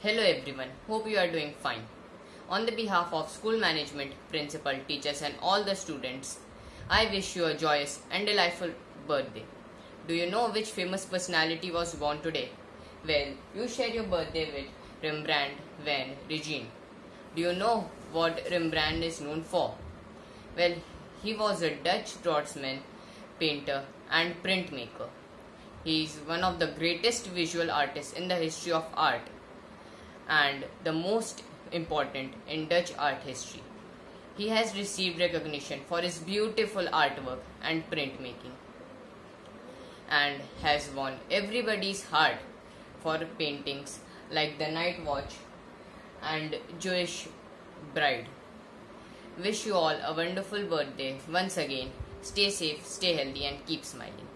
Hello everyone, hope you are doing fine. On the behalf of school management, principal, teachers and all the students, I wish you a joyous and delightful birthday. Do you know which famous personality was born today? Well, you share your birthday with Rembrandt van Rijn. Do you know what Rembrandt is known for? Well, he was a Dutch draughtsman, painter and printmaker. He is one of the greatest visual artists in the history of art and the most important in Dutch art history. He has received recognition for his beautiful artwork and printmaking and has won everybody's heart for paintings like The Night Watch and Jewish Bride. Wish you all a wonderful birthday once again. Stay safe, stay healthy, and keep smiling.